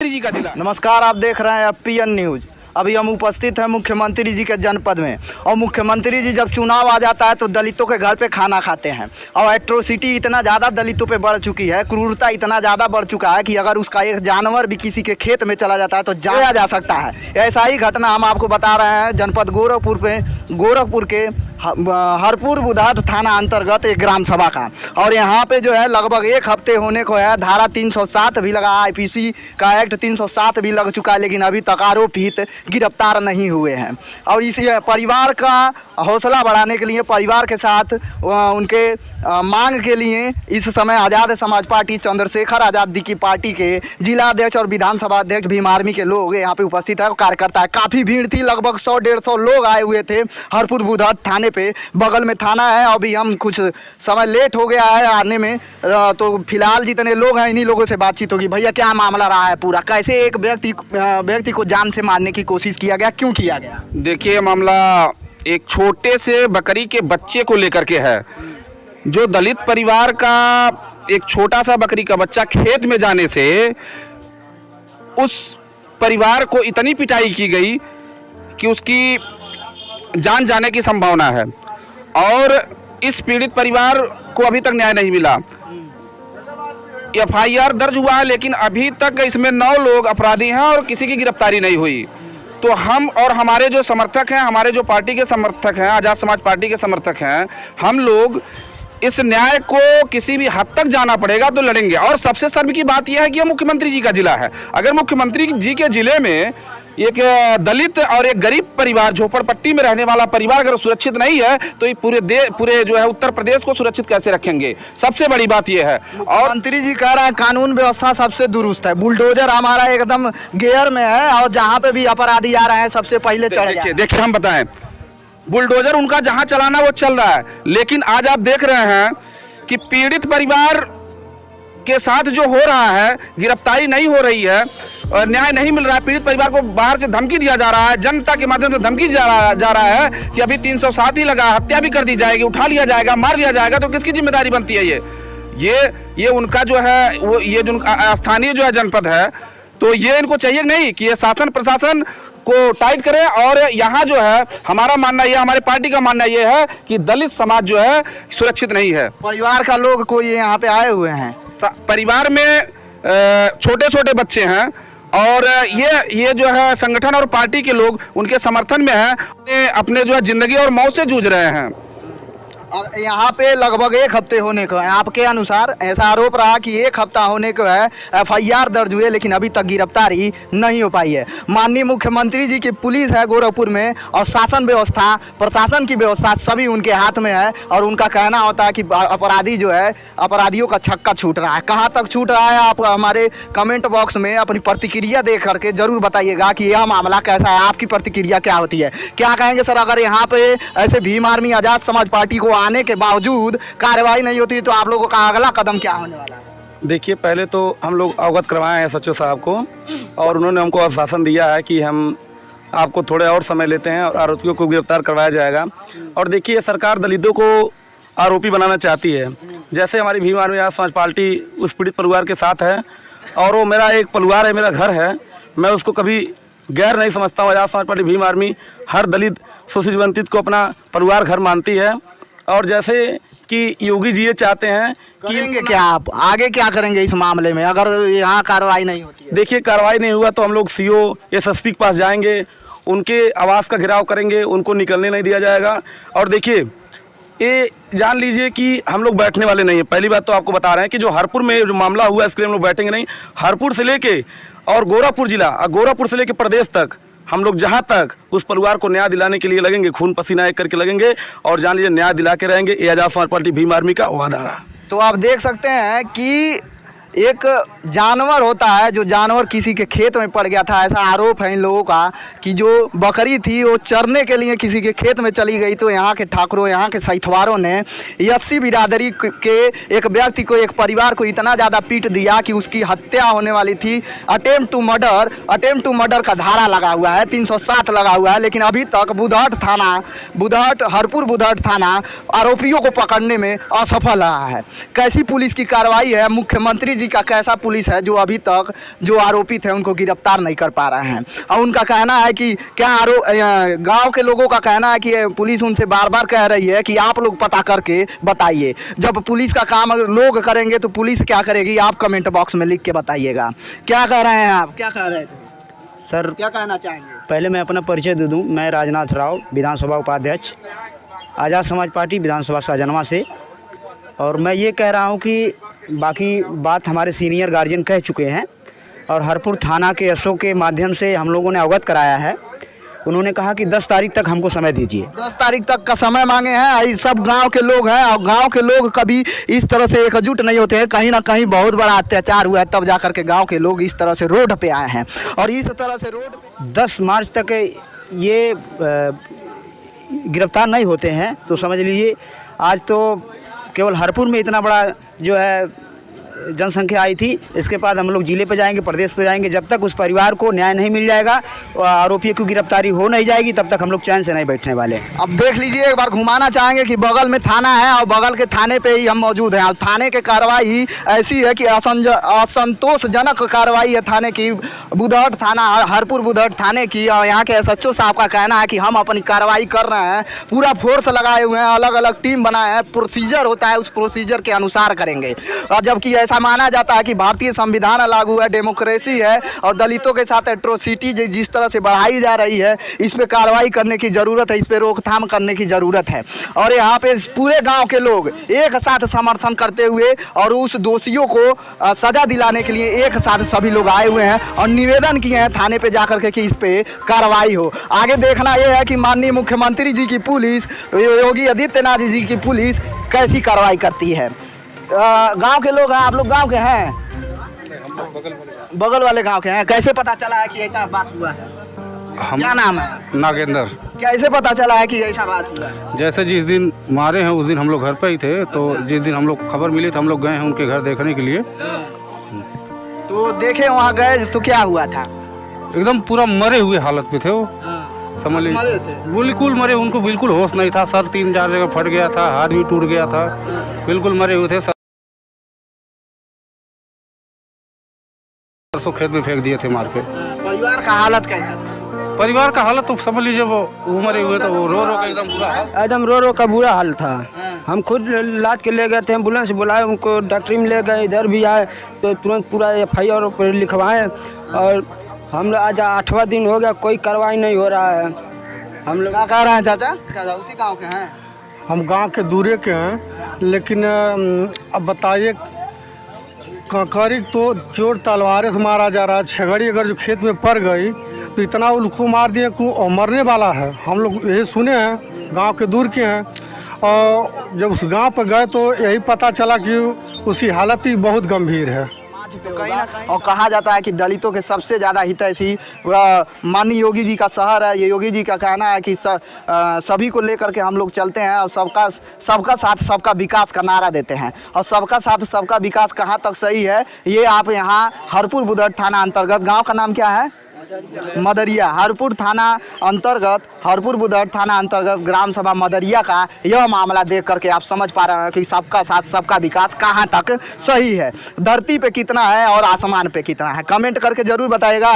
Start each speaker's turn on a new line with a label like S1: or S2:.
S1: जी का जिला
S2: नमस्कार, आप देख रहे हैं पी एन न्यूज़ अभी हम उपस्थित हैं मुख्यमंत्री जी के जनपद में। और मुख्यमंत्री जी जब चुनाव आ जाता है तो दलितों के घर पे खाना खाते हैं। और एट्रोसिटी इतना ज़्यादा दलितों पे बढ़ चुकी है, क्रूरता इतना ज़्यादा बढ़ चुका है कि अगर उसका एक जानवर भी किसी के खेत में चला जाता है तो जाया जा सकता है। ऐसा ही घटना हम आपको बता रहे हैं जनपद गोरखपुर पे, गोरखपुर के हरपुर बुधाट थाना अंतर्गत एक ग्राम सभा का। और यहाँ पे जो है लगभग एक हफ़्ते होने को है, धारा 307 भी लगा आईपीसी का एक्ट 307 भी लग चुका है, लेकिन अभी तक आरोपित गिरफ़्तार नहीं हुए हैं। और इस परिवार का हौसला बढ़ाने के लिए, परिवार के साथ उनके मांग के लिए इस समय आज़ाद समाज पार्टी चंद्रशेखर आज़ादी की पार्टी के जिला अध्यक्ष और विधानसभा अध्यक्ष भीम आर्मी के लोग यहाँ पे उपस्थित है। कार्यकर्ता है। काफ़ी भीड़ थी, लगभग सौ डेढ़ लोग आए हुए थे हरपुर बुधर थाने पे बगल में थाना है, अभी हम कुछ समय लेट हो गया है आने में। तो फ़िलहाल जितने लोग हैं, इन्हीं लोगों से बातचीत होगी। भैया, क्या मामला रहा है पूरा? कैसे एक व्यक्ति व्यक्ति को जान से मारने की कोशिश किया गया? क्यों किया गया?
S1: देखिए मामला एक छोटे से बकरी के बच्चे को लेकर के है। जो दलित परिवार का एक छोटा सा बकरी का बच्चा खेत में जाने से उस परिवार को इतनी पिटाई की गई कि उसकी जान जाने की संभावना है। और इस पीड़ित परिवार को अभी तक न्याय नहीं मिला। एफ़ आई आर दर्ज हुआ है, लेकिन अभी तक इसमें नौ लोग अपराधी हैं और किसी की गिरफ्तारी नहीं हुई। तो हम और हमारे जो समर्थक हैं, हमारे जो पार्टी के समर्थक हैं, आज़ाद समाज पार्टी के समर्थक हैं, हम लोग इस न्याय को किसी भी हद तक जाना पड़ेगा तो लड़ेंगे। और सबसे सर्व की बात यह है कि यह मुख्यमंत्री जी का जिला है। अगर मुख्यमंत्री जी के ज़िले में एक दलित और एक गरीब परिवार झोपड़पट्टी में रहने वाला परिवार अगर सुरक्षित नहीं है तो ये पूरे पूरे जो है उत्तर प्रदेश को सुरक्षित कैसे रखेंगे? सबसे बड़ी बात यह है। और
S2: मंत्री जी कह रहे हैं कानून व्यवस्था सबसे दुरुस्त है। बुलडोजर हमारा एकदम गेयर में है और जहाँ पे भी अपराधी आ रहे हैं सबसे पहले चढ़
S1: देखिए हम बताएँ। बुलडोजर उनका जहाँ चलाना वो चल रहा है। लेकिन आज आप देख रहे हैं कि पीड़ित परिवार के साथ जो हो रहा है, गिरफ्तारी नहीं हो रही है, और न्याय नहीं मिल रहा है, पीड़ित परिवार को बाहर से धमकी दिया जा रहा है, जनता के माध्यम से धमकी जा रहा जा रहा है कि अभी 307 ही लगा, हत्या भी कर दी जाएगी, उठा लिया जाएगा, मार दिया जाएगा तो किसकी ज़िम्मेदारी बनती है ये? ये ये उनका जो है, वो, ये जो स्थानीय जो है जनपद है तो ये इनको चाहिए नहीं कि ये शासन, प्रशासन को टाइट करें और यहाँ जो है हमारा मानना यह हमारे पार्टी का मानना यह है कि दलित समाज जो है सुरक्षित नहीं है।
S2: परिवार का लोग कोई यहाँ पे आए हुए हैं?
S1: परिवार में छोटे छोटे बच्चे हैं और ये ये जो है संगठन और पार्टी के लोग उनके समर्थन में हैं। अपने जो है ज़िंदगी और मौत से जूझ रहे हैं।
S2: यहाँ पे लगभग एक हफ़्ते होने को है। आपके अनुसार ऐसा आरोप रहा कि एक हफ़्ता होने को है, एफआईआर दर्ज हुए लेकिन अभी तक गिरफ्तारी नहीं हो पाई है। माननीय मुख्यमंत्री जी की पुलिस है गोरखपुर में और शासन व्यवस्था, प्रशासन की व्यवस्था सभी उनके हाथ में है और उनका कहना होता है कि अपराधी जो है, अपराधियों का छक्का छूट रहा है। कहाँ तक छूट रहा है, आप हमारे कमेंट बॉक्स में अपनी प्रतिक्रिया दे करके ज़रूर बताइएगा कि यह मामला कैसा है, आपकी प्रतिक्रिया क्या होती है। क्या कहेंगे सर, अगर यहाँ पे ऐसे भीम आर्मी, आज़ाद समाज पार्टी को आने के बावजूद कार्रवाई नहीं होती तो आप लोगों का अगला कदम क्या होने वाला है?
S3: देखिए, पहले तो हम लोग अवगत करवाए हैं सचिव साहब को, और उन्होंने हमको आश्वासन दिया है कि हम आपको थोड़े और समय लेते हैं और आरोपियों को गिरफ़्तार करवाया जाएगा। और देखिए सरकार दलितों को आरोपी बनाना चाहती है। जैसे हमारी भीम आर्मी आज समाज पार्टी उस पीड़ित परिवार के साथ है, और वो मेरा एक परिवार है, मेरा घर है, मैं उसको कभी गैर नहीं समझता हूँ। आज़ाद समाज पार्टी भीम आर्मी हर दलित शोषित वंचित को अपना परिवार घर मानती है। और जैसे कि योगी जी ये चाहते हैं कि
S2: करेंगे क्या आप? आगे क्या करेंगे इस मामले में? अगर यहाँ कार्रवाई नहीं होती है।
S3: देखिए कार्रवाई नहीं हुआ तो हम लोग सीओ एसएसपी के पास जाएँगे उनके आवास का घेराव करेंगे उनको निकलने नहीं दिया जाएगा। और देखिए ये जान लीजिए कि हम लोग बैठने वाले नहीं हैं। पहली बात तो आपको बता रहे हैं कि जो हरपुर में जो मामला हुआ इसके लिए हम लोग बैठेंगे नहीं। हरपुर से लेके और गोरापुर जिला और गोरापुर से लेके प्रदेश तक हम लोग जहाँ तक उस परिवार को न्याय दिलाने के लिए लगेंगे, खून पसीना एक करके लगेंगे और जान लीजिए न्याय दिला के रहेंगे, ये आज़ाद समाज पार्टी, भीम आर्मी का वादा रहा।
S2: तो आप देख सकते हैं कि एक जानवर होता है जो जानवर किसी के खेत में पड़ गया था, ऐसा आरोप है इन लोगों का कि जो बकरी थी, वो चरने के लिए किसी के खेत में चली गई तो यहाँ के ठाकुरों, यहाँ के सैथवारों ने यस्सी बिरादरी के एक व्यक्ति को, एक परिवार को इतना ज़्यादा पीट दिया कि उसकी हत्या होने वाली थी। Attempt to murder attempt to murder का धारा लगा हुआ है 307 लगा हुआ है, लेकिन अभी तक बुधहट थाना, बुधहट, हरपुर बुधहट थाना आरोपियों को पकड़ने में असफल रहा है। कैसी पुलिस की कार्रवाई है? मुख्यमंत्री जी का कैसा पुलिस है जो अभी तक जो आरोपित है उनको गिरफ़्तार नहीं कर पा रहे हैं। और उनका कहना है कि क्या आरोप गाँव के लोगों का कहना है कि पुलिस उनसे बार बार कह रही है कि आप लोग पता करके बताइए। जब पुलिस का काम लोग करेंगे तो पुलिस क्या करेगी? आप कमेंट बॉक्स में लिख के बताइएगा। क्या कह रहे हैं आप? क्या कह रहे थे?
S4: सर
S2: क्या कहना चाहेंगे?
S4: पहले मैं अपना परिचय दे दूँ। मैं राजनाथ राव विधानसभा उपाध्यक्ष आज़ाद समाज पार्टी विधानसभा शाहजनवा से। और मैं ये कह रहा हूँ कि बाकी बात हमारे सीनियर गार्जियन कह चुके हैं और हरपुर थाना के एसओ के माध्यम से हम लोगों ने अवगत कराया है। उन्होंने कहा कि 10 तारीख तक हमको समय दीजिए।
S2: दस तारीख तक का समय मांगे हैं। सब गाँव के लोग हैं और गाँव के लोग कभी इस तरह से एकजुट नहीं होते हैं। कहीं ना कहीं बहुत बड़ा अत्याचार हुआ है तब जाकर के गाँव के लोग इस तरह से रोड पे आए हैं और इस तरह से रोड
S4: दस मार्च तक ये गिरफ़्तार नहीं होते हैं। तो समझ लीजिए आज तो केवल हरपुर में इतना बड़ा जो है जनसंख्या आई थी, इसके बाद हम लोग ज़िले पर जाएँगे, प्रदेश पर जाएँगे। जब तक उस परिवार को न्याय नहीं मिल जाएगा आरोपियों की गिरफ्तारी हो नहीं जाएगी, तब तक हम लोग चैन से नहीं बैठने वाले
S2: अब देख लीजिए, एक बार घुमाना चाहेंगे कि बगल में थाना है, और बगल के थाने पे ही हम मौजूद हैं। और थाने के कार्रवाई ऐसी है कि असंतोषजनक कार्रवाई है थाने की। बुधहट थाना, हरपुर बुधहट थाने की, और यहाँ के एसएचओ साहब का कहना है कि हम अपनी कार्रवाई कर रहे हैं। पूरा फोर्स लगाए हुए हैं अलग अलग टीम बनाए हैं। प्रोसीजर होता है, उस प्रोसीजर के अनुसार करेंगे। और जबकि ऐसा माना जाता है कि भारतीय संविधान लागू है, डेमोक्रेसी है और दलितों के साथ एट्रोसिटी जिस तरह से बढ़ाई जा रही है, इस पर कार्रवाई करने की ज़रूरत है, इस पर रोकथाम करने की ज़रूरत है। और यहाँ पे पूरे गाँव के लोग एक साथ समर्थन करते हुए और उस दोषियों को सजा दिलाने के लिए एक साथ सभी लोग आए हुए हैं और निवेदन किए हैं थाने पे जाकर के कि इस पे कार्रवाई हो। आगे देखना यह है कि माननीय मुख्यमंत्री जी की पुलिस योगी आदित्यनाथ जी की पुलिस कैसी कार्रवाई करती है। गाँव के लोग हैं आप लोग गाँव के हैं? बगल वाले गाँव के हैं। कैसे पता चला है कि ऐसा बात हुआ है?
S5: हम
S2: क्या नाम है?
S5: नागेंद्र।
S2: कैसे पता चला है कि ऐसा बात हुआ है?
S5: जैसे जिस दिन मारे हैं उस दिन हम लोग घर पे ही थे तो जिस दिन हम लोग खबर मिली तो हम लोग गए हैं उनके घर देखने के लिए।
S2: तो देखे वहाँ गए तो क्या हुआ था?
S5: एकदम पूरा मरे हुए हालत में थे वो। समझ
S2: मरे
S5: लीजिए बिल्कुल मरे उनको बिल्कुल होश नहीं था। सर तीन चार जगह फट गया था हाथ भी टूट गया था। बिल्कुल मरे हुए थे। सरसों खेत में फेंक दिए थे मार के
S2: परिवार का हालत कैसा था?
S5: परिवार का हालत तो समझ लीजिए वो वो मरे हुए थे वो रो रो के एकदम हाल।
S4: एकदम रो रो का बुरा हाल था। हम खुद लाद के ले गए थे एंबुलेंस बुलाए उनको डॉक्टरी में ले गए इधर भी आए तो तुरंत पूरा एफ़ आई आर लिखवाए। और हम लोग आज आठवां दिन हो गया कोई कार्रवाई नहीं हो रहा है। हम लोग
S2: क्या कह रहे हैं चाचा? चाचा उसी गाँव के हैं?
S6: हम गाँव के दूरे के हैं लेकिन अब बताइए कंकरी तो चोर तलवारें से मारा जा रहा है। छगड़ी अगर जो खेत में पड़ गई तो इतना उल्कू मार दिए कि मरने वाला है। हम लोग यही सुने हैं, गाँव के दूर के हैं। और जब उस गाँव पर गए तो यही पता चला कि उसकी हालत ही बहुत गंभीर है।
S2: तो कहीं ना कहीं और कहा जाता है कि दलितों के सबसे ज़्यादा हितैषी माननीय योगी जी का शहर है ये योगी जी का कहना है कि स, आ, सभी को लेकर के हम लोग चलते हैं और सबका सबका साथ सबका विकास का नारा देते हैं। और सबका साथ सबका विकास कहाँ तक सही है ये आप यहाँ हरपुर बुधर थाना अंतर्गत गाँव का नाम क्या है? मदरिया, हरपुर थाना अंतर्गत, हरपुर बुधर थाना अंतर्गत ग्राम सभा मदरिया का यह मामला देख करके आप समझ पा रहे हैं कि सबका साथ, सबका विकास कहाँ तक सही है। धरती पे कितना है और आसमान पे कितना है? कमेंट करके ज़रूर बताएगा